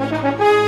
Música